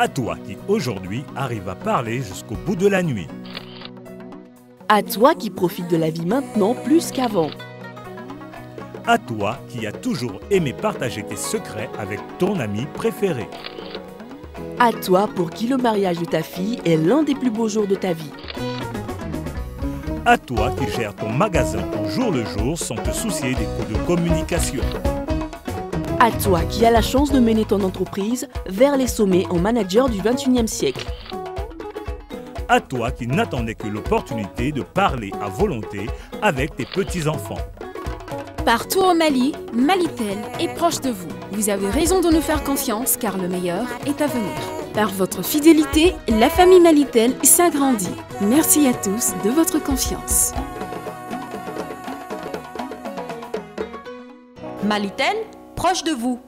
À toi qui aujourd'hui arrive à parler jusqu'au bout de la nuit. À toi qui profites de la vie maintenant plus qu'avant. À toi qui as toujours aimé partager tes secrets avec ton ami préféré. À toi pour qui le mariage de ta fille est l'un des plus beaux jours de ta vie. À toi qui gères ton magasin au jour le jour sans te soucier des coûts de communication. À toi qui as la chance de mener ton entreprise vers les sommets en manager du 21e siècle. À toi qui n'attendais que l'opportunité de parler à volonté avec tes petits-enfants. Partout au Mali, Malitel est proche de vous. Vous avez raison de nous faire confiance car le meilleur est à venir. Par votre fidélité, la famille Malitel s'agrandit. Merci à tous de votre confiance. Malitel, proche de vous.